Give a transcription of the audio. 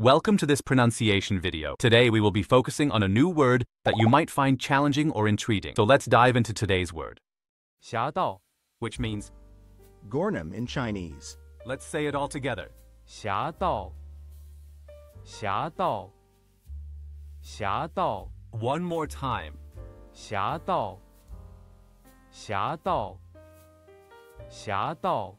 Welcome to this pronunciation video. Today we will be focusing on a new word that you might find challenging or intriguing. So let's dive into today's word. 侠盗, which means Gornem in Chinese. Let's say it all together. 侠盗,侠盗,侠盗. One more time. 侠盗,侠盗,侠盗,侠盗.